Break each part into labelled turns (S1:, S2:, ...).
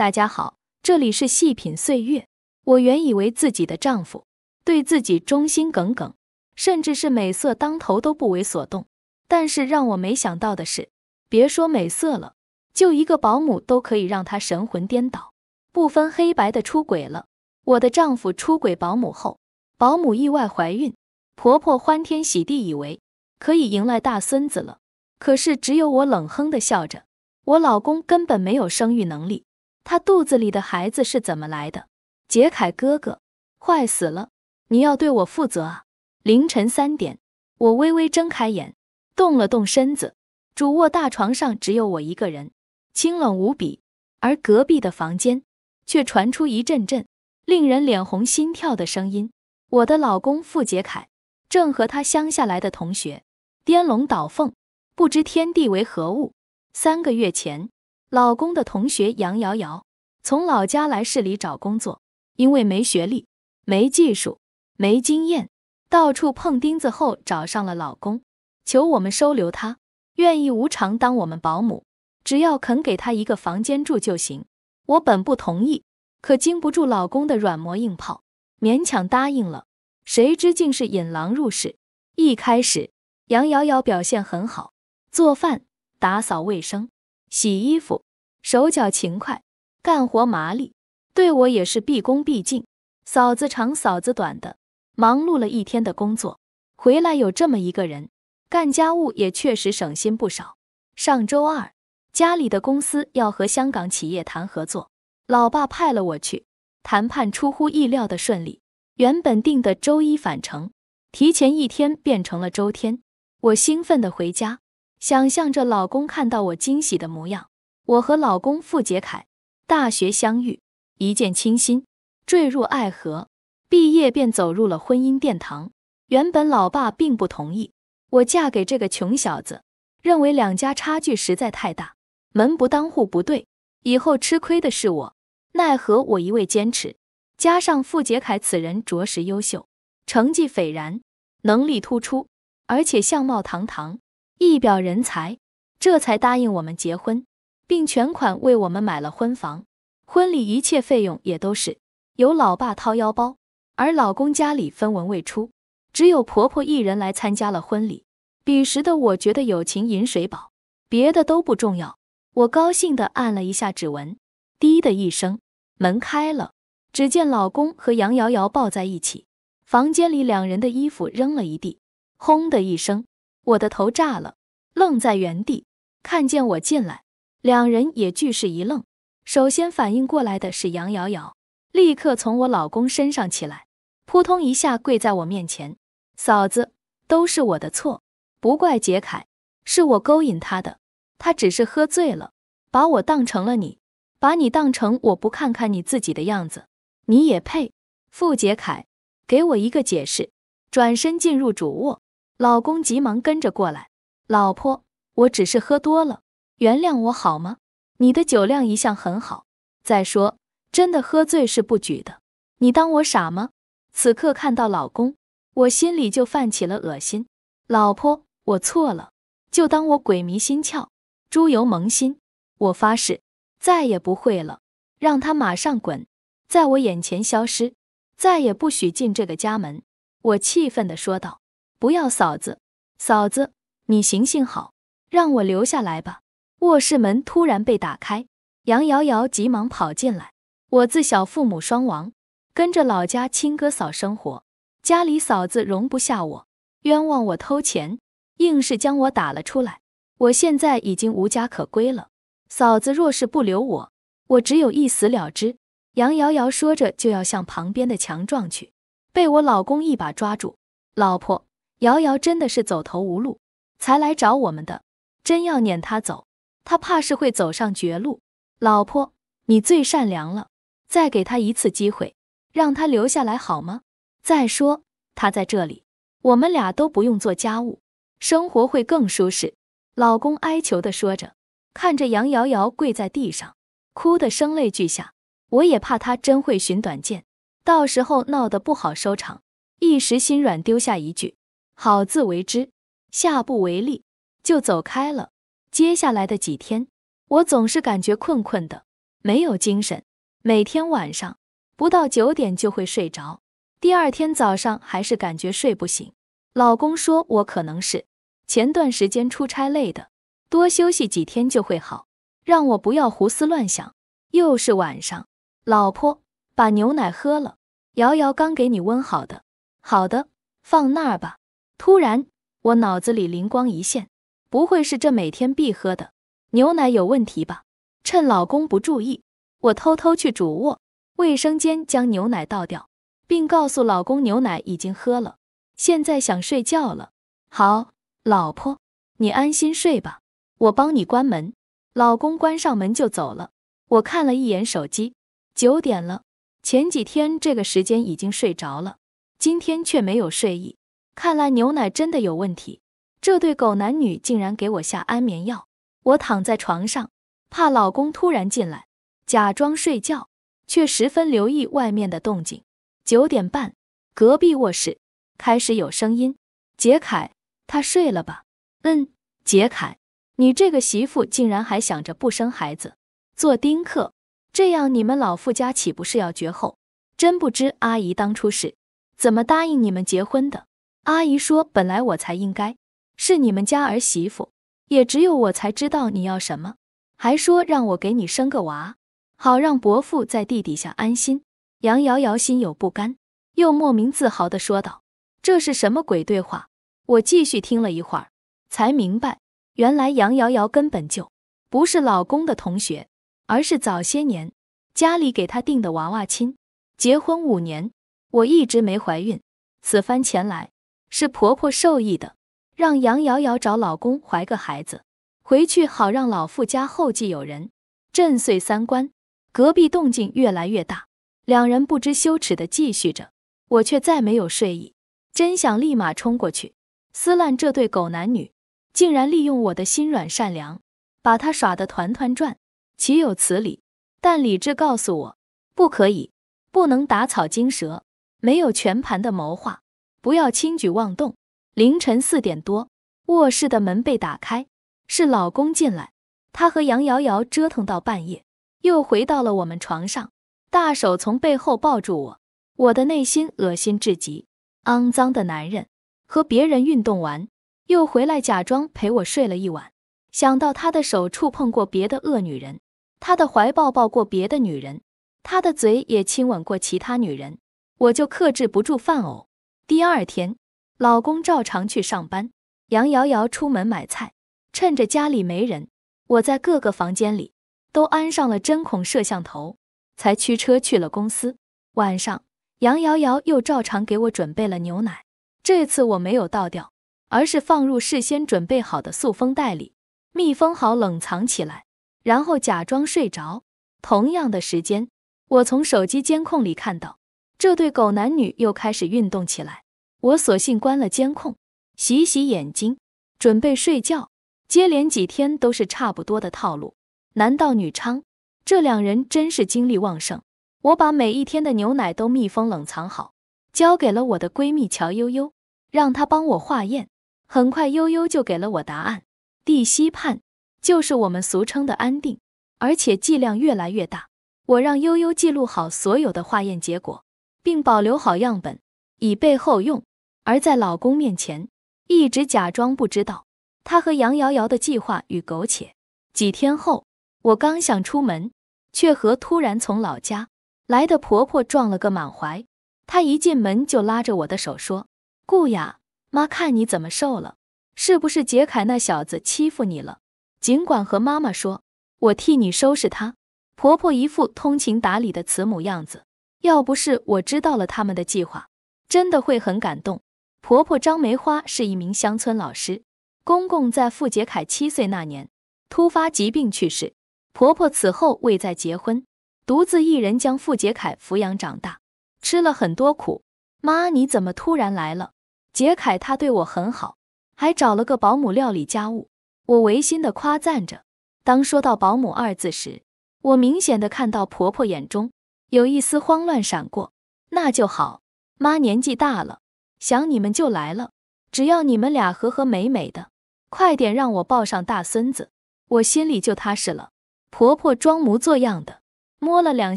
S1: 大家好，这里是细品岁月。我原以为自己的丈夫对自己忠心耿耿，甚至是美色当头都不为所动。但是让我没想到的是，别说美色了，就一个保姆都可以让他神魂颠倒，不分黑白的出轨了。我的丈夫出轨保姆后，保姆意外怀孕，婆婆欢天喜地，以为可以迎来大孙子了。可是只有我冷哼的笑着，我老公根本没有生育能力。他肚子里的孩子是怎么来的？杰凯哥哥，坏死了！你要对我负责啊！凌晨三点，我微微睁开眼，动了动身子，主卧大床上只有我一个人，清冷无比。而隔壁的房间却传出一阵阵令人脸红心跳的声音。我的老公傅杰凯正和他乡下来的同学颠龙倒凤，不知天地为何物。三个月前。老公的同学杨瑶瑶从老家来市里找工作，因为没学历、没技术、没经验，到处碰钉子后找上了老公，求我们收留她，愿意无偿当我们保姆，只要肯给她一个房间住就行。我本不同意，可经不住老公的软磨硬泡，勉强答应了。谁知竟是引狼入室。一开始，杨瑶瑶表现很好，做饭、打扫卫生。洗衣服，手脚勤快，干活麻利，对我也是毕恭毕敬。嫂子长嫂子短的，忙碌了一天的工作，回来有这么一个人干家务，也确实省心不少。上周二，家里的公司要和香港企业谈合作，老爸派了我去，谈判出乎意料的顺利。原本定的周一返程，提前一天变成了周天。我兴奋的回家。想象着老公看到我惊喜的模样，我和老公傅杰凯大学相遇，一见倾心，坠入爱河，毕业便走入了婚姻殿堂。原本老爸并不同意我嫁给这个穷小子，认为两家差距实在太大，门不当户不对，以后吃亏的是我。奈何我一味坚持，加上傅杰凯此人着实优秀，成绩斐然，能力突出，而且相貌堂堂。一表人才，这才答应我们结婚，并全款为我们买了婚房，婚礼一切费用也都是由老爸掏腰包。而老公家里分文未出，只有婆婆一人来参加了婚礼。彼时的我觉得友情饮水饱，别的都不重要。我高兴地按了一下指纹，滴的一声，门开了，只见老公和杨瑶瑶抱在一起，房间里两人的衣服扔了一地，轰的一声。我的头炸了，愣在原地。看见我进来，两人也俱是一愣。首先反应过来的是杨瑶瑶，立刻从我老公身上起来，扑通一下跪在我面前：“嫂子，都是我的错，不怪杰凯，是我勾引他的。他只是喝醉了，把我当成了你，把你当成我不看看你自己的样子，你也配？”傅杰凯给我一个解释，转身进入主卧。老公急忙跟着过来，老婆，我只是喝多了，原谅我好吗？你的酒量一向很好，再说真的喝醉是不举的，你当我傻吗？此刻看到老公，我心里就泛起了恶心。老婆，我错了，就当我鬼迷心窍，猪油蒙心。我发誓再也不会了，让他马上滚，在我眼前消失，再也不许进这个家门。我气愤地说道。不要嫂子，嫂子，你行行好，让我留下来吧。卧室门突然被打开，杨瑶瑶急忙跑进来。我自小父母双亡，跟着老家亲哥嫂生活，家里嫂子容不下我，冤枉我偷钱，硬是将我打了出来。我现在已经无家可归了，嫂子若是不留我，我只有一死了之。杨瑶瑶说着就要向旁边的墙撞去，被我老公一把抓住，老婆。瑶瑶真的是走投无路，才来找我们的。真要撵他走，他怕是会走上绝路。老婆，你最善良了，再给他一次机会，让他留下来好吗？再说他在这里，我们俩都不用做家务，生活会更舒适。老公哀求的说着，看着杨瑶瑶跪在地上，哭得声泪俱下。我也怕他真会寻短见，到时候闹得不好收场。一时心软，丢下一句。好自为之，下不为例，就走开了。接下来的几天，我总是感觉困困的，没有精神，每天晚上不到九点就会睡着，第二天早上还是感觉睡不醒。老公说我可能是前段时间出差累的，多休息几天就会好，让我不要胡思乱想。又是晚上，老婆把牛奶喝了，瑶瑶刚给你温好的，好的，放那儿吧。突然，我脑子里灵光一现，不会是这每天必喝的牛奶有问题吧？趁老公不注意，我偷偷去主卧卫生间将牛奶倒掉，并告诉老公牛奶已经喝了，现在想睡觉了。好，老婆，你安心睡吧，我帮你关门。老公关上门就走了。我看了一眼手机，九点了。前几天这个时间已经睡着了，今天却没有睡意，看来牛奶真的有问题。这对狗男女竟然给我下安眠药。我躺在床上。怕老公突然进来，假装睡觉，却十分留意外面的动静。九点半，隔壁卧室开始有声音：“杰凯，他睡了吧？”“嗯。”“杰凯，你这个媳妇竟然还想着不生孩子，做丁克，这样你们老傅家岂不是要绝后？真不知阿姨当初是怎么答应你们结婚的。”阿姨说：“本来我才应该是你们家儿媳妇，也只有我才知道你要什么。”还说让我给你生个娃，好让伯父在地底下安心。杨瑶瑶心有不甘，又莫名自豪地说道：“这是什么鬼对话？”我继续听了一会儿，才明白，原来杨瑶瑶根本就不是老公的同学，而是早些年家里给她定的娃娃亲。结婚五年，我一直没怀孕，此番前来是婆婆授意的，让杨瑶瑶找老公怀个孩子。回去好让老傅家后继有人，震碎三观。隔壁动静越来越大，两人不知羞耻的继续着，我却再没有睡意，真想立马冲过去撕烂这对狗男女，竟然利用我的心软善良，把他耍得团团转，岂有此理！但理智告诉我，不可以，不能打草惊蛇，没有全盘的谋划，不要轻举妄动。凌晨四点多，卧室的门被打开。是老公进来，他和杨瑶瑶折腾到半夜，又回到了我们床上，大手从背后抱住我，我的内心恶心至极。肮脏的男人，和别人运动完又回来假装陪我睡了一晚，想到他的手触碰过别的恶女人，他的怀抱抱过别的女人，他的嘴也亲吻过其他女人，我就克制不住犯呕。第二天，老公照常去上班，杨瑶瑶出门买菜。趁着家里没人，我在各个房间里都安上了针孔摄像头，才驱车去了公司。晚上，杨瑶瑶又照常给我准备了牛奶，这次我没有倒掉，而是放入事先准备好的塑封袋里，密封好冷藏起来，然后假装睡着。同样的时间，我从手机监控里看到这对狗男女又开始运动起来，我索性关了监控，洗洗眼睛，准备睡觉。接连几天都是差不多的套路，男盗女娼这两人真是精力旺盛？我把每一天的牛奶都密封冷藏好，交给了我的闺蜜乔悠悠，让她帮我化验。很快，悠悠就给了我答案：地西泮就是我们俗称的安定，而且剂量越来越大。我让悠悠记录好所有的化验结果，并保留好样本，以备后用。而在老公面前，一直假装不知道。他和杨瑶瑶的计划与苟且。几天后，我刚想出门，却和突然从老家来的婆婆撞了个满怀。她一进门就拉着我的手说：“顾雅，妈看你怎么瘦了，是不是杰凯那小子欺负你了？尽管和妈妈说，我替你收拾他。”婆婆一副通情达理的慈母样子，要不是我知道了他们的计划，真的会很感动。婆婆张梅花是一名乡村老师。公公在傅杰凯七岁那年突发疾病去世，婆婆此后未再结婚，独自一人将傅杰凯抚养长大，吃了很多苦。妈，你怎么突然来了？杰凯他对我很好，还找了个保姆料理家务。我违心的夸赞着。当说到保姆二字时，我明显的看到婆婆眼中有一丝慌乱闪过。那就好，妈年纪大了，想你们就来了，只要你们俩和和美美的。快点让我抱上大孙子，我心里就踏实了。婆婆装模作样的摸了两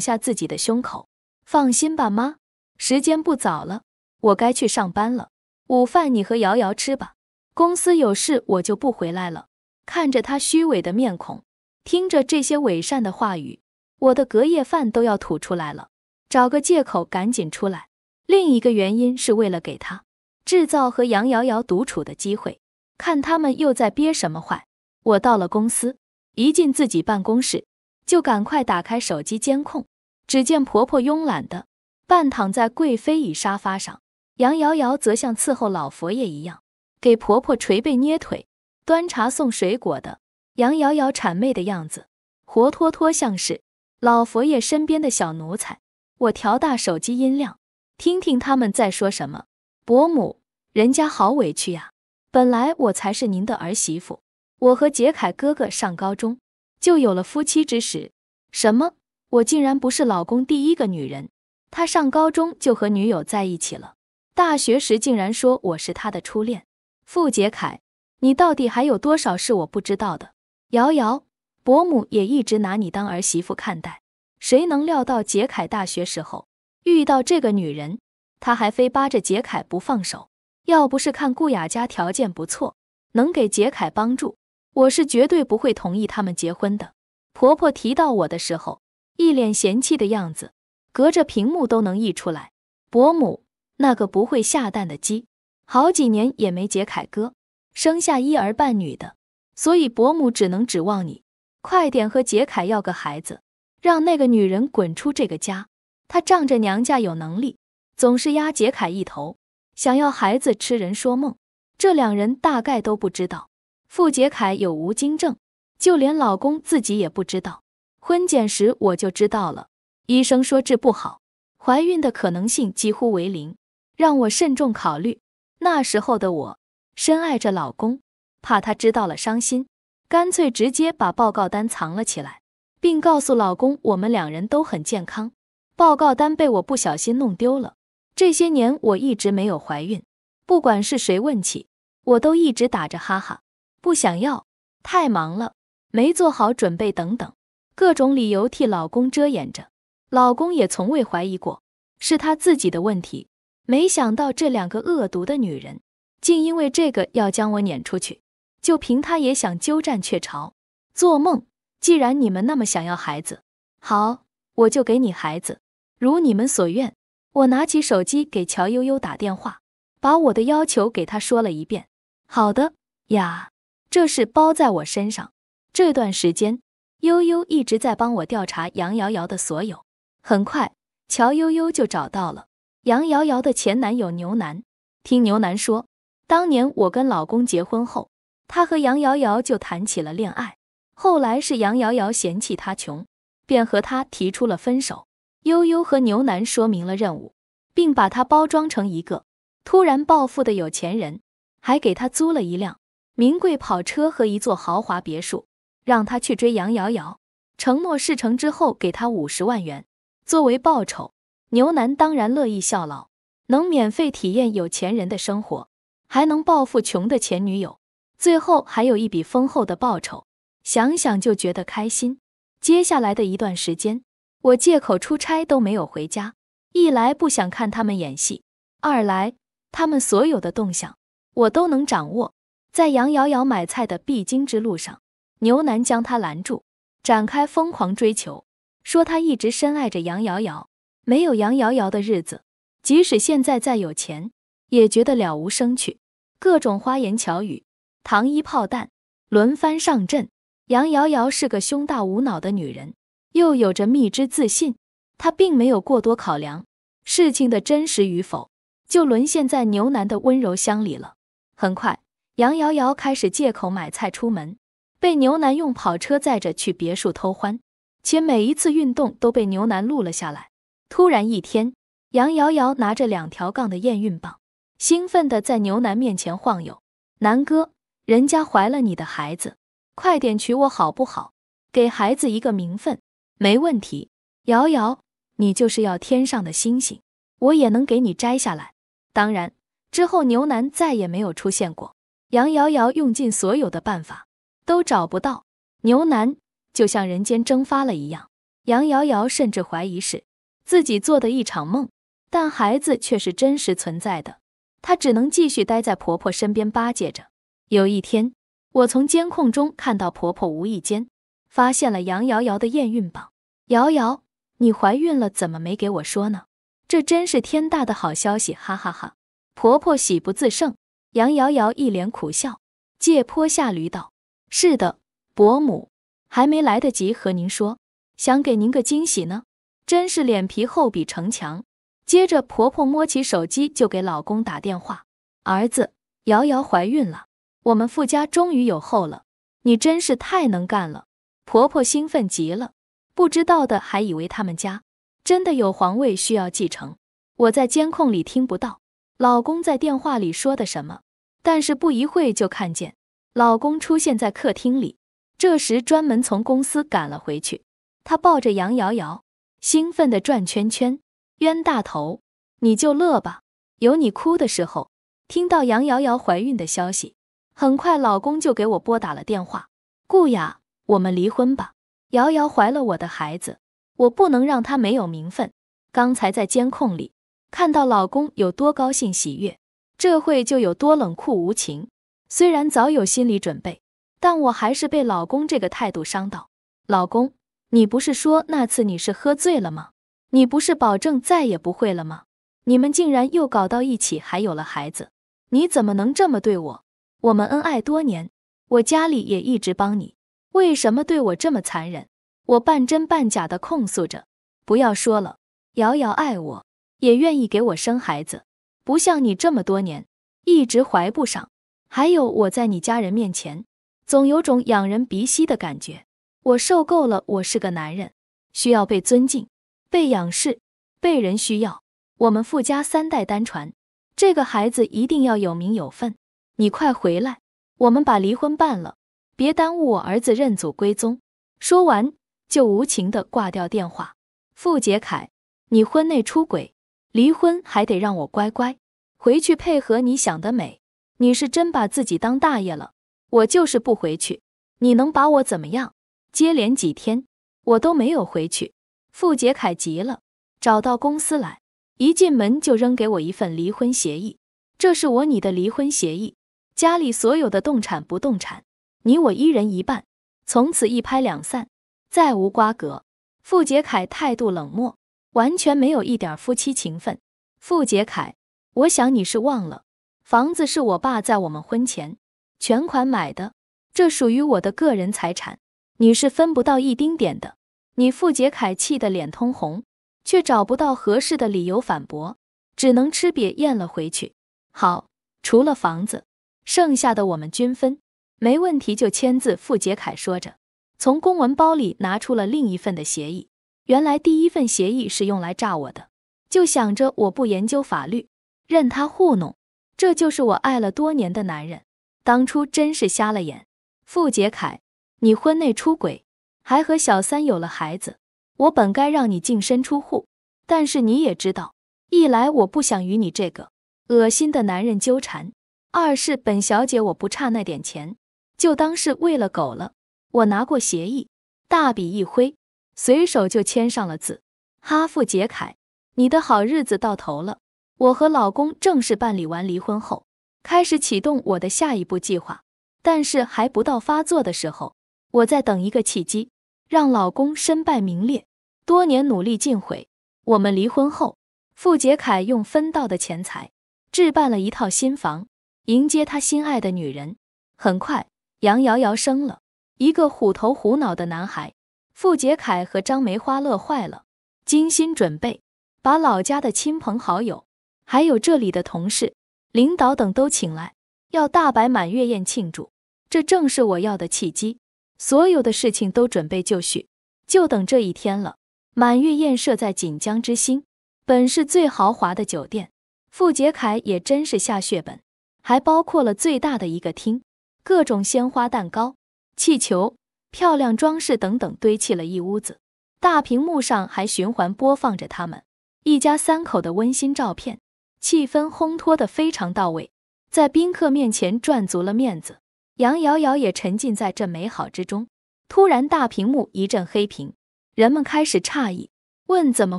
S1: 下自己的胸口。放心吧，妈，时间不早了，我该去上班了。午饭你和瑶瑶吃吧，公司有事我就不回来了。看着他虚伪的面孔，听着这些伪善的话语，我的隔夜饭都要吐出来了。找个借口赶紧出来。另一个原因是为了给他制造和杨瑶瑶独处的机会，看他们又在憋什么坏。我到了公司，一进自己办公室，就赶快打开手机监控。只见婆婆慵懒的半躺在贵妃椅沙发上，杨瑶瑶则像伺候老佛爷一样，给婆婆捶背捏腿、端茶送水果的。杨瑶瑶谄媚的样子，活脱脱像是老佛爷身边的小奴才。我调大手机音量，听听他们在说什么。伯母，人家好委屈呀！本来我才是您的儿媳妇，我和杰凯哥哥上高中就有了夫妻之实。什么？我竟然不是老公第一个女人？他上高中就和女友在一起了，大学时竟然说我是他的初恋。傅杰凯，你到底还有多少是我不知道的？瑶瑶，伯母也一直拿你当儿媳妇看待。谁能料到杰凯大学时候遇到这个女人，他还非扒着杰凯不放手。要不是看顾雅家条件不错，能给杰凯帮助，我是绝对不会同意他们结婚的。婆婆提到我的时候，一脸嫌弃的样子，隔着屏幕都能溢出来。伯母那个不会下蛋的鸡，好几年也没杰凯哥生下一儿半女的，所以伯母只能指望你快点和杰凯要个孩子。让那个女人滚出这个家！她仗着娘家有能力，总是压杰凯一头，想要孩子痴人说梦。这两人大概都不知道，傅杰凯有无精症，就连老公自己也不知道。婚检时我就知道了，医生说治不好，怀孕的可能性几乎为零，让我慎重考虑。那时候的我深爱着老公，怕他知道了伤心，干脆直接把报告单藏了起来。并告诉老公，我们两人都很健康。报告单被我不小心弄丢了。这些年我一直没有怀孕，不管是谁问起，我都一直打着哈哈，不想要，太忙了，没做好准备等等各种理由替老公遮掩着。老公也从未怀疑过是他自己的问题。没想到这两个恶毒的女人，竟因为这个要将我撵出去。就凭他也想鸠占鹊巢，做梦！既然你们那么想要孩子，好，我就给你孩子，如你们所愿。我拿起手机给乔悠悠打电话，把我的要求给他说了一遍。好的呀，这事包在我身上。这段时间，悠悠一直在帮我调查杨瑶瑶的所有。很快，乔悠悠就找到了杨瑶瑶的前男友牛楠。听牛楠说，当年我跟老公结婚后，他和杨瑶瑶就谈起了恋爱。后来是杨瑶瑶嫌弃他穷，便和他提出了分手。悠悠和牛楠说明了任务，并把他包装成一个突然暴富的有钱人，还给他租了一辆名贵跑车和一座豪华别墅，让他去追杨瑶瑶，承诺事成之后给他五十万元作为报酬。牛楠当然乐意效劳，能免费体验有钱人的生活，还能报复穷的前女友，最后还有一笔丰厚的报酬。想想就觉得开心。接下来的一段时间，我借口出差都没有回家，一来不想看他们演戏，二来他们所有的动向我都能掌握。在杨瑶瑶买菜的必经之路上，牛楠将她拦住，展开疯狂追求，说他一直深爱着杨瑶瑶，没有杨瑶瑶的日子，即使现在再有钱，也觉得了无生趣。各种花言巧语，糖衣炮弹，轮番上阵。杨瑶瑶是个胸大无脑的女人，又有着蜜汁自信，她并没有过多考量事情的真实与否，就沦陷在牛楠的温柔乡里了。很快，杨瑶瑶开始借口买菜出门，被牛楠用跑车载着去别墅偷欢，且每一次运动都被牛楠录了下来。突然一天，杨瑶瑶拿着两条杠的验孕棒，兴奋地在牛楠面前晃悠：“南哥，人家怀了你的孩子。”快点娶我好不好？给孩子一个名分，没问题。瑶瑶，你就是要天上的星星，我也能给你摘下来。当然，之后牛楠再也没有出现过。杨瑶瑶用尽所有的办法，都找不到牛楠，就像人间蒸发了一样。杨瑶瑶甚至怀疑是自己做的一场梦，但孩子却是真实存在的。她只能继续待在婆婆身边巴结着。有一天，我从监控中看到婆婆无意间发现了杨瑶瑶的验孕棒。瑶瑶，你怀孕了，怎么没给我说呢？这真是天大的好消息！哈哈哈。婆婆喜不自胜，杨瑶瑶一脸苦笑，借坡下驴道：“是的，伯母，还没来得及和您说，想给您个惊喜呢。真是脸皮厚比城墙。”接着，婆婆摸起手机就给老公打电话：“儿子，瑶瑶怀孕了，我们傅家终于有后了，你真是太能干了。”婆婆兴奋极了，不知道的还以为他们家真的有皇位需要继承。我在监控里听不到。老公在电话里说的什么？但是不一会就看见老公出现在客厅里，这时专门从公司赶了回去。他抱着杨瑶瑶，兴奋地转圈圈。冤大头，你就乐吧，有你哭的时候。听到杨瑶瑶怀孕的消息，很快老公就给我拨打了电话。顾雅，我们离婚吧。瑶瑶怀了我的孩子，我不能让她没有名分。刚才在监控里。看到老公有多高兴喜悦，这会就有多冷酷无情。虽然早有心理准备，但我还是被老公这个态度伤到。老公，你不是说那次你是喝醉了吗？你不是保证再也不会了吗？你们竟然又搞到一起，还有了孩子，你怎么能这么对我？我们恩爱多年，我家里也一直帮你，为什么对我这么残忍？我半真半假的控诉着。不要说了，瑶瑶爱我。也愿意给我生孩子，不像你这么多年一直怀不上。还有我在你家人面前，总有种仰人鼻息的感觉。我受够了，我是个男人，需要被尊敬、被仰视、被人需要。我们富家三代单传，这个孩子一定要有名有分。你快回来，我们把离婚办了，别耽误我儿子认祖归宗。说完，就无情的挂掉电话。傅杰凯，你婚内出轨。离婚还得让我乖乖回去配合你想得美，你是真把自己当大爷了。我就是不回去，你能把我怎么样？接连几天我都没有回去，傅杰凯急了，找到公司来，一进门就扔给我一份离婚协议。这是我你的离婚协议，家里所有的动产不动产，你我一人一半，从此一拍两散，再无瓜葛。傅杰凯态度冷漠。完全没有一点夫妻情分，傅杰凯，我想你是忘了，房子是我爸在我们婚前全款买的，这属于我的个人财产，你是分不到一丁点的。你傅杰凯气得脸通红，却找不到合适的理由反驳，只能吃瘪咽了回去。好，除了房子，剩下的我们均分，没问题就签字。傅杰凯说着，从公文包里拿出了另一份的协议。原来第一份协议是用来诈我的，就想着我不研究法律，任他糊弄。这就是我爱了多年的男人，当初真是瞎了眼。傅杰凯，你婚内出轨，还和小三有了孩子，我本该让你净身出户，但是你也知道，一来我不想与你这个恶心的男人纠缠，二是本小姐我不差那点钱，就当是喂了狗了。我拿过协议，大笔一挥。随手就签上了字。哈傅杰凯，你的好日子到头了。我和老公正式办理完离婚后，开始启动我的下一步计划。但是还不到发作的时候，我在等一个契机，让老公身败名裂，多年努力尽毁。我们离婚后，傅杰凯用分到的钱财置办了一套新房，迎接他心爱的女人。很快，杨瑶瑶生了一个虎头虎脑的男孩。傅杰凯和张梅花乐坏了，精心准备，把老家的亲朋好友，还有这里的同事、领导等都请来，要大摆满月宴庆祝。这正是我要的契机，所有的事情都准备就绪，就等这一天了。满月宴设在锦江之星，本是最豪华的酒店。傅杰凯也真是下血本，还包括了最大的一个厅，各种鲜花、蛋糕、气球。漂亮装饰等等堆砌了一屋子，大屏幕上还循环播放着他们一家三口的温馨照片，气氛烘托的非常到位，在宾客面前赚足了面子。杨瑶瑶也沉浸在这美好之中。突然，大屏幕一阵黑屏，人们开始诧异，问怎么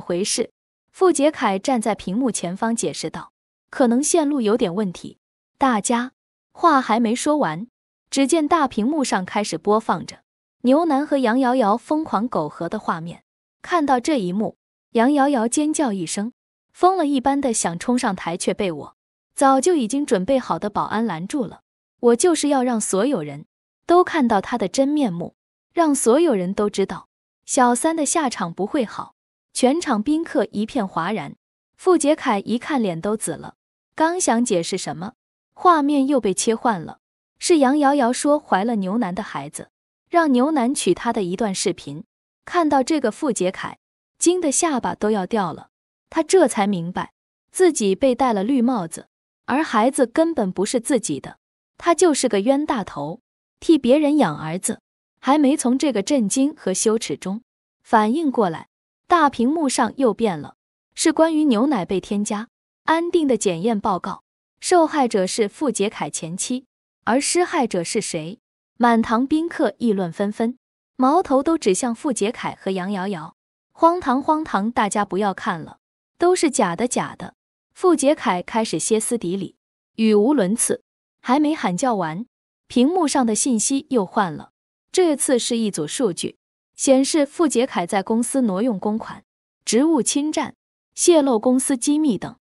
S1: 回事。傅杰凯站在屏幕前方解释道：“可能线路有点问题。”大家话还没说完，只见大屏幕上开始播放着牛楠和杨瑶瑶疯狂苟合的画面。看到这一幕，杨瑶瑶尖叫一声，疯了一般的想冲上台，却被我早就已经准备好的保安拦住了。我就是要让所有人都看到他的真面目，让所有人都知道小三的下场不会好。全场宾客一片哗然，傅杰凯一看脸都紫了，刚想解释什么。画面又被切换了，是杨瑶瑶说怀了牛楠的孩子，让牛楠娶她的一段视频。看到这个，傅杰凯惊得下巴都要掉了。他这才明白自己被戴了绿帽子，而孩子根本不是自己的，他就是个冤大头，替别人养儿子。还没从这个震惊和羞耻中反应过来，大屏幕上又变了，是关于牛奶被添加安定的检验报告。受害者是傅杰凯前妻，而施害者是谁？满堂宾客议论纷纷，矛头都指向傅杰凯和杨瑶瑶。荒唐，荒唐！大家不要看了，都是假的，假的！傅杰凯开始歇斯底里，语无伦次。还没喊叫完，屏幕上的信息又换了。这次是一组数据，显示傅杰凯在公司挪用公款、职务侵占、泄露公司机密等。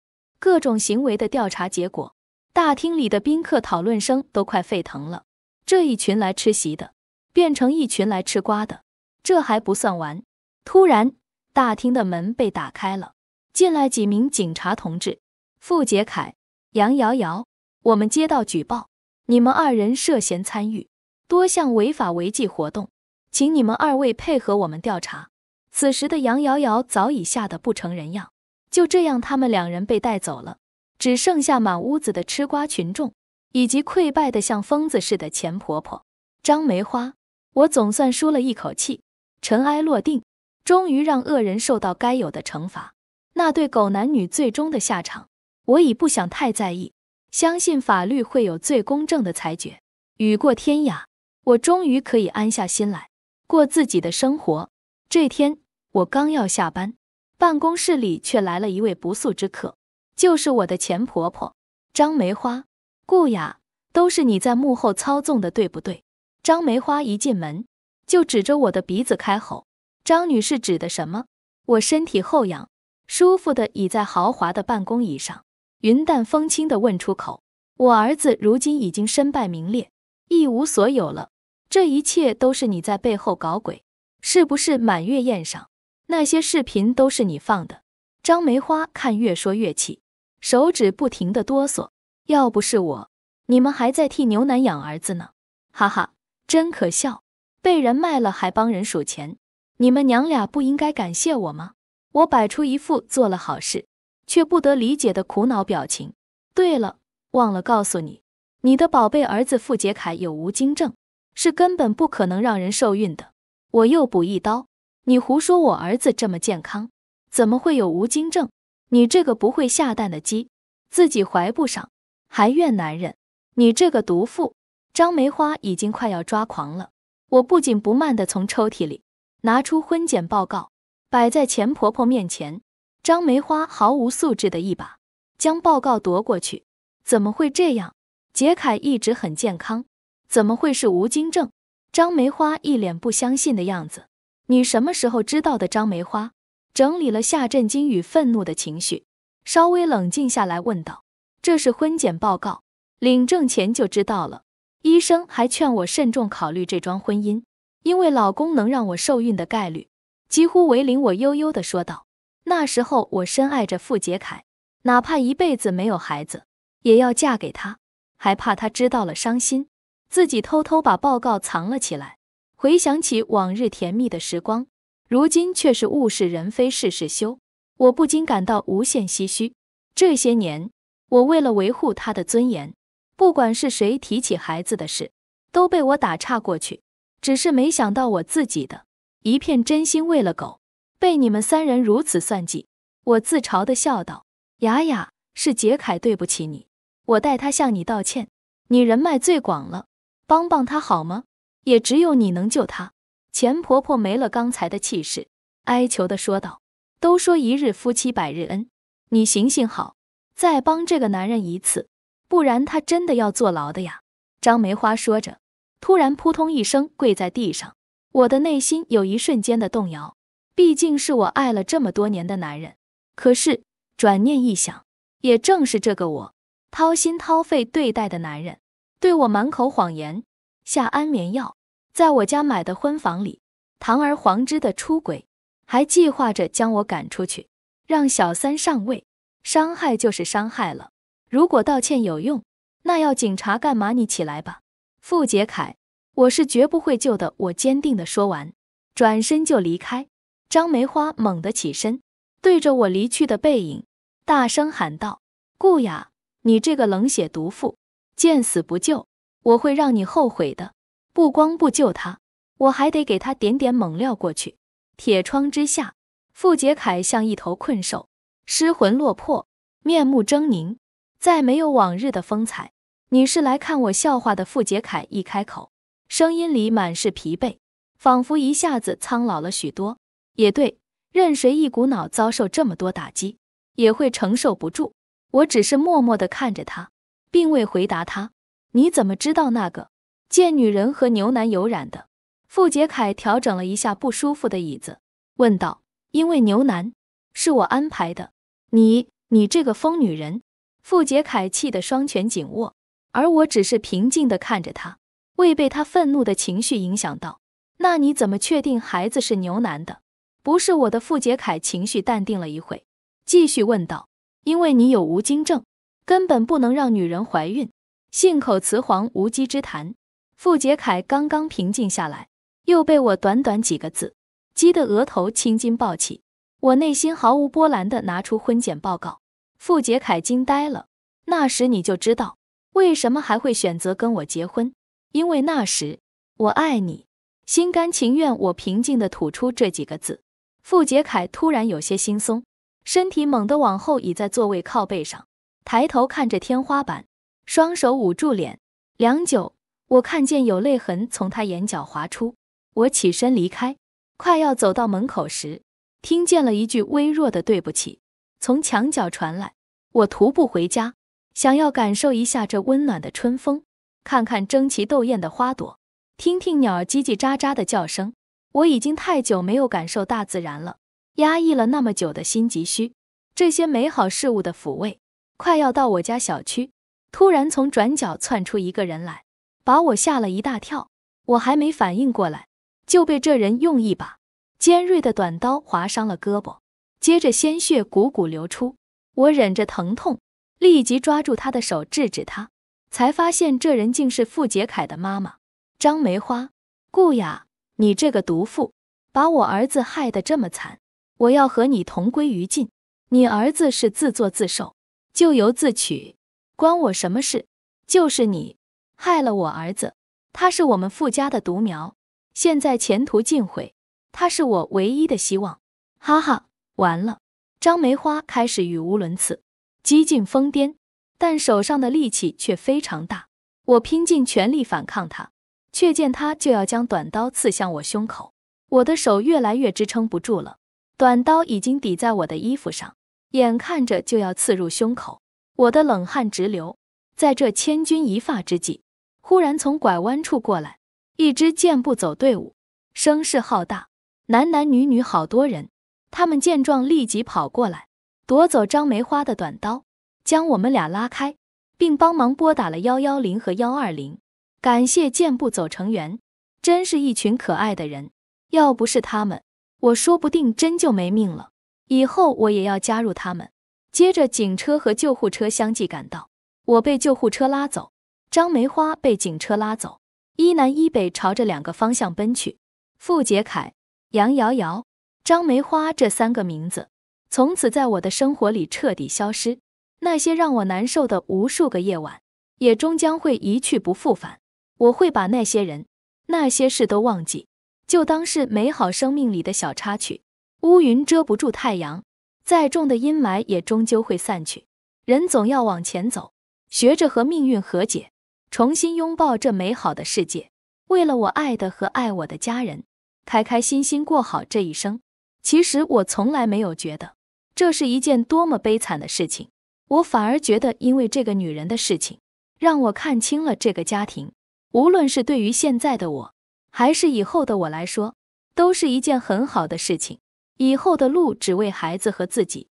S1: 各种行为的调查结果，大厅里的宾客讨论声都快沸腾了。这一群来吃席的，变成一群来吃瓜的。这还不算完，突然大厅的门被打开了，进来几名警察同志。傅杰凯、杨瑶瑶，我们接到举报，你们二人涉嫌参与多项违法违纪活动，请你们二位配合我们调查。此时的杨瑶瑶早已吓得不成人样。就这样，他们两人被带走了，只剩下满屋子的吃瓜群众，以及溃败的像疯子似的钱婆婆张梅花。我总算舒了一口气，尘埃落定，终于让恶人受到该有的惩罚。那对狗男女最终的下场，我已不想太在意，相信法律会有最公正的裁决。雨过天涯，我终于可以安下心来，过自己的生活。这天，我刚要下班。办公室里却来了一位不速之客，就是我的前婆婆张梅花。顾雅，都是你在幕后操纵的，对不对？张梅花一进门就指着我的鼻子开吼：“张女士指的什么？”我身体后仰，舒服的倚在豪华的办公椅上，云淡风轻的问出口：“我儿子如今已经身败名裂，一无所有了，这一切都是你在背后搞鬼，是不是？满月宴上。”那些视频都是你放的，张梅花看越说越气，手指不停的哆嗦。要不是我，你们还在替牛腩养儿子呢，哈哈，真可笑！被人卖了还帮人数钱，你们娘俩不应该感谢我吗？我摆出一副做了好事却不得理解的苦恼表情。对了，忘了告诉你，你的宝贝儿子傅杰凯有无精症，是根本不可能让人受孕的。我又补一刀。你胡说！我儿子这么健康，怎么会有无精症？你这个不会下蛋的鸡，自己怀不上还怨男人！你这个毒妇！张梅花已经快要抓狂了。我不紧不慢地从抽屉里拿出婚检报告，摆在钱婆婆面前。张梅花毫无素质的一把将报告夺过去。怎么会这样？杰凯一直很健康，怎么会是无精症？张梅花一脸不相信的样子。你什么时候知道的？张梅花整理了下震惊与愤怒的情绪，稍微冷静下来，问道：“这是婚检报告，领证前就知道了。医生还劝我慎重考虑这桩婚姻，因为老公能让我受孕的概率几乎为零。”我悠悠地说道：“那时候我深爱着傅杰凯，哪怕一辈子没有孩子，也要嫁给他，还怕他知道了伤心，自己偷偷把报告藏了起来。”回想起往日甜蜜的时光，如今却是物是人非事事休，我不禁感到无限唏嘘。这些年，我为了维护他的尊严，不管是谁提起孩子的事，都被我打岔过去。只是没想到我自己的一片真心喂了狗，被你们三人如此算计。我自嘲的笑道：“雅雅，是杰凯对不起你，我代他向你道歉。你人脉最广了，帮帮他好吗？”也只有你能救她。钱婆婆没了刚才的气势，哀求的说道：“都说一日夫妻百日恩，你行行好，再帮这个男人一次，不然他真的要坐牢的呀。”张梅花说着，突然扑通一声跪在地上。我的内心有一瞬间的动摇，毕竟是我爱了这么多年的男人。可是转念一想，也正是这个我掏心掏肺对待的男人，对我满口谎言，下安眠药，在我家买的婚房里堂而皇之的出轨，还计划着将我赶出去，让小三上位。伤害就是伤害了，如果道歉有用。那要警察干嘛？你起来吧，傅杰凯，我是绝不会救的。我坚定的说完，转身就离开。张梅花猛地起身，对着我离去的背影大声喊道：“顾雅，你这个冷血毒妇，见死不救，我会让你后悔的！不光不救他，我还得给他点点猛料过去。”铁窗之下，傅杰凯像一头困兽，失魂落魄，面目狰狞，再没有往日的风采。你是来看我笑话的？傅杰凯一开口，声音里满是疲惫，仿佛一下子苍老了许多。也对，任谁一股脑遭受这么多打击，也会承受不住。我只是默默地看着他，并未回答他。你怎么知道那个贱女人和牛男有染的？傅杰凯调整了一下不舒服的椅子，问道：“因为牛男是我安排的。你，你这个疯女人！”傅杰凯气得双拳紧握。而我只是平静地看着他，未被他愤怒的情绪影响到。那你怎么确定孩子是牛男的，不是我的？傅杰凯情绪淡定了一会，继续问道：“因为你有无精症，根本不能让女人怀孕，信口雌黄，无稽之谈。”傅杰凯刚刚平静下来，又被我短短几个字激得额头青筋暴起。我内心毫无波澜地拿出婚检报告，傅杰凯惊呆了。那时你就知道。为什么还会选择跟我结婚？因为那时我爱你，心甘情愿。我平静的吐出这几个字。傅杰凯突然有些心松，身体猛地往后倚在座位靠背上，抬头看着天花板，双手捂住脸。良久，我看见有泪痕从他眼角滑出。我起身离开，快要走到门口时，听见了一句微弱的对不起从墙角传来。我徒步回家。想要感受一下这温暖的春风，看看争奇斗艳的花朵，听听鸟儿叽叽喳喳的叫声。我已经太久没有感受大自然了，压抑了那么久的心急需这些美好事物的抚慰。快要到我家小区，突然从转角窜出一个人来，把我吓了一大跳。我还没反应过来，就被这人用一把尖锐的短刀划伤了胳膊，接着鲜血汩汩流出。我忍着疼痛。立即抓住他的手制止他，才发现这人竟是傅杰凯的妈妈张梅花。顾雅，你这个毒妇，把我儿子害得这么惨，我要和你同归于尽。你儿子是自作自受，咎由自取，关我什么事？就是你害了我儿子，他是我们傅家的独苗，现在前途尽毁，他是我唯一的希望。哈哈，完了！张梅花开始语无伦次。几近疯癫，但手上的力气却非常大。我拼尽全力反抗他，却见他就要将短刀刺向我胸口。我的手越来越支撑不住了，短刀已经抵在我的衣服上，眼看着就要刺入胸口，我的冷汗直流。在这千钧一发之际，忽然从拐弯处过来一支健步走队伍，声势浩大，男男女女好多人。他们见状立即跑过来。夺走张梅花的短刀，将我们俩拉开，并帮忙拨打了幺幺零和幺二零。感谢健步走成员，真是一群可爱的人。要不是他们，我说不定真就没命了。以后我也要加入他们。接着，警车和救护车相继赶到，我被救护车拉走，张梅花被警车拉走，一南一北朝着两个方向奔去。傅杰凯、杨瑶瑶、张梅花这三个名字。从此，在我的生活里彻底消失。那些让我难受的无数个夜晚，也终将会一去不复返。我会把那些人、那些事都忘记，就当是美好生命里的小插曲。乌云遮不住太阳，再重的阴霾也终究会散去。人总要往前走，学着和命运和解，重新拥抱这美好的世界。为了我爱的和爱我的家人，开开心心过好这一生。其实我从来没有觉得这是一件多么悲惨的事情，我反而觉得，因为这个女人的事情，让我看清了这个家庭，无论是对于现在的我，还是以后的我来说，都是一件很好的事情。以后的路只为孩子和自己。